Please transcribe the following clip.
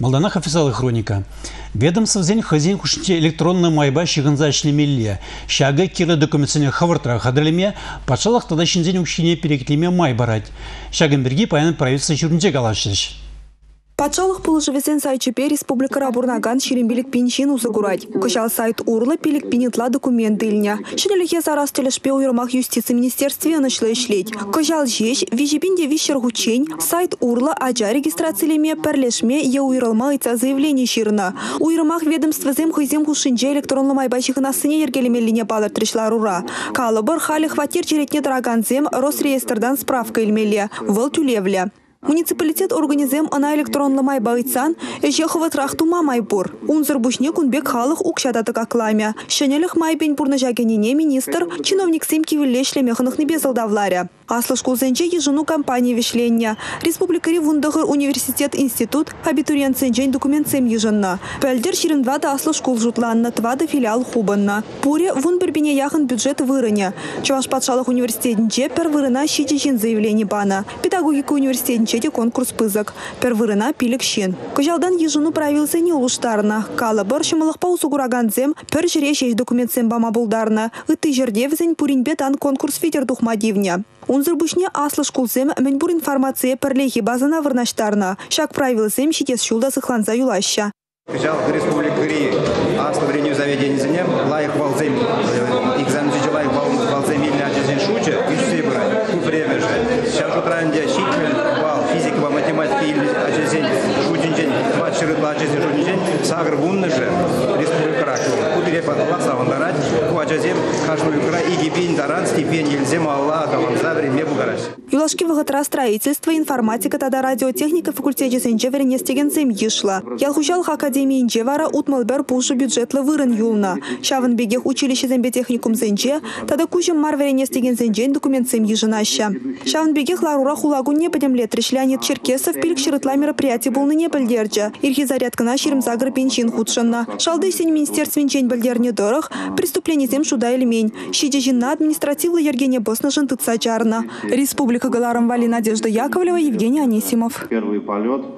Малданах официалы хроника. Ведомствозен хозяин хушинче электронный майба шигынза ишлемелле. Шага киры документсене хавыртра хадрылеме, патшалық тада шинзен укшине перектлеме май барать. Шагын берги паян правительство жүрінже галашыш. Патшалық пулышывесен сайчепе республика бурнаган ширембелік пеншин узы курать. Кышал сайт урлы пелік пенетла документ илня. Шинелихе сарас телешпе уйрмах юстиции министерстве нашлы ишлеть. Кышал жеш, вижебинде вишер гучень, сайт урла аджа регистрациялеме перлешме е уйрылма ыца заявление ширна. Уйрмах ведомство зем хызем хушинже электронлы майбайших насыне ергелемелине балыр тришлар ура. Калыбыр халі хватир черетне зем Росреестрдан справка илмеле. Выл. Муниципалитет организем ана электронлы байцан, эшехова трахтума майбур. Унзыр бушне кунбек халық укшататы какламе. Шенелих майбен бурна жагенине министр, чиновник сем кивиллешле механых небезалдавларя. Аслыш кулзенче ежину компания вишлення. Республикари вундагыр университет институт абитуриент сенчен документ сем ежынна. Пәлдер ширинвада аслыш кул жутланна, твада филиал хубанна. Пуре вун бірбіне яхын бюджет вырыне. Чаваш патшалық университетінче пер вырына шичичин заявление бана. Педагогика университетінче Чеде конкурс пызык. Первырына пилік шен. Кыжалдан ежуну правился не улуштарна. Калы бір шымылықпа усугураганзем, пір жіре шеш документсен бама. Үтті жердевзен пуринбетан конкурс фитер. Унзыр бушне аслы шкулсем мәнбур информация пірлехи базана вырнаштарна. Шак правилсем шитес шулда сыхланза юлаща. Кыжал республик Кырии аслы вреню заведение зенем, лайық валзем, экзамен лайық валзем иліне ачезен шучы, үш сей бұрай, күп время же. Сейчас утранде щитмель, математика или ачезен шутинжен матчырытла ачезен шутинжен сагыр бунны же республика ракы кудыре патала савандарать ку ачезем кашну юкра и гипин даран стипен елзем алла аталанса время бугараш Юлашки вагатра строительство, информатика тада радиотехника факультете сенче веренестеген сем ешла. Ялхушалх академии инчевара утмалбер пушу бюджетлы вырын юлна. Шавын бегех училище зембе техникум сенче, тада кучем мар веренестеген сенчен документ сем ежинаща. Шавын бегех ларура хулагу не подемлет решлянет черкесов пилик шырытла мероприятие был не бельдерджа. Ирхи зарядкана ширм загр пенчин худшанна. Шалды сень министерствен бельдерне дорог, преступление Езем шуда эльмень. Щитежина административла Евгения Боснажин Тыца Республика Галарам Вали Надежда Яковлева, Евгений Анисимов. Первый полет